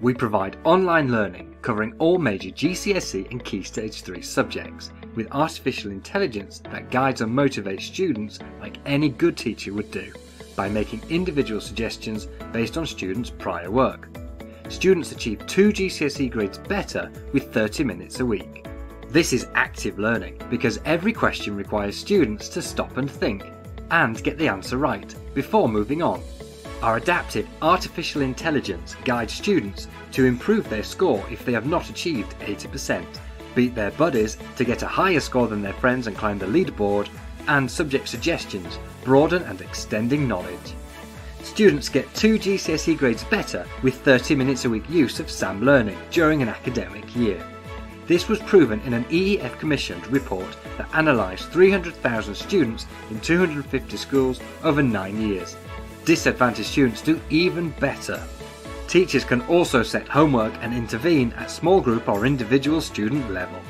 We provide online learning covering all major GCSE and Key Stage 3 subjects with artificial intelligence that guides and motivates students like any good teacher would do by making individual suggestions based on students' prior work. Students achieve two GCSE grades better with 30 minutes a week. This is active learning because every question requires students to stop and think and get the answer right before moving on. Our adaptive artificial intelligence guides students to improve their score if they have not achieved 80%, beat their buddies to get a higher score than their friends and climb the leaderboard, and subject suggestions, broaden and extending knowledge. Students get two GCSE grades better with 30 minutes a week use of SAM learning during an academic year. This was proven in an EEF commissioned report that analysed 300,000 students in 250 schools over nine years Disadvantaged students do even better. Teachers can also set homework and intervene at small group or individual student level.